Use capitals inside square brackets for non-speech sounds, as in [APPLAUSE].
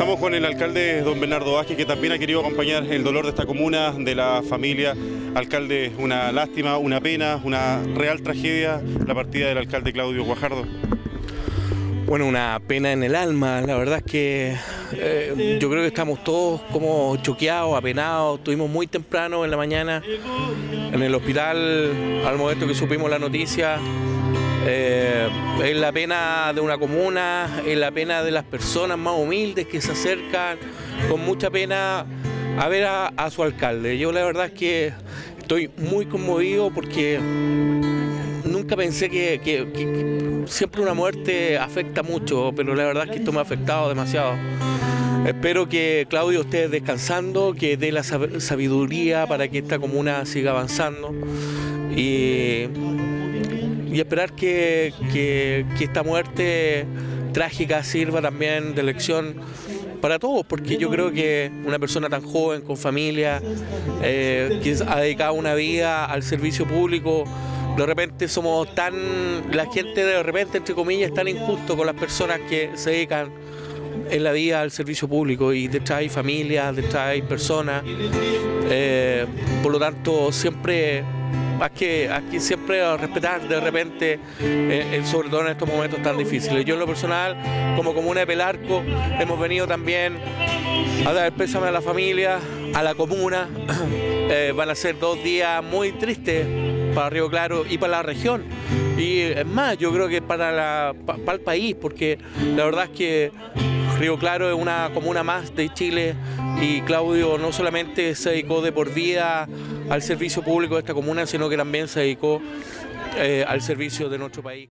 Estamos con el alcalde don Bernardo Vázquez, que también ha querido acompañar el dolor de esta comuna, de la familia. Alcalde, una lástima, una pena, una real tragedia la partida del alcalde Claudio Guajardo. Bueno, una pena en el alma, la verdad es que eh, yo creo que estamos todos como choqueados, apenados, estuvimos muy temprano en la mañana en el hospital al momento que supimos la noticia. Eh, es la pena de una comuna, es la pena de las personas más humildes que se acercan con mucha pena a ver a, su alcalde. Yo la verdad es que estoy muy conmovido porque nunca pensé que, que, siempre una muerte afecta mucho, pero la verdad es que esto me ha afectado demasiado. Espero que Claudio esté descansando, que dé la sabiduría para que esta comuna siga avanzando y, esperar que, esta muerte trágica sirva también de lección para todos, porque yo creo que una persona tan joven, con familia, eh, que ha dedicado una vida al servicio público, de repente somos tan, la gente de repente, entre comillas, es tan injusto con las personas que se dedican en la vida al servicio público y detrás hay familias, detrás hay personas. Eh, por lo tanto, siempre hay que, que siempre respetar de repente, eh, sobre todo en estos momentos tan difíciles. Yo en lo personal, como comuna de Pelarco, hemos venido también a dar el pésame a la familia, a la comuna. [CLEARS THROAT] Eh, van a ser dos días muy tristes para Río Claro y para la región. Y es más, yo creo que para el país, porque la verdad es que Río Claro es una comuna más de Chile y Claudio no solamente se dedicó de por vida al servicio público de esta comuna, sino que también se dedicó eh, al servicio de nuestro país.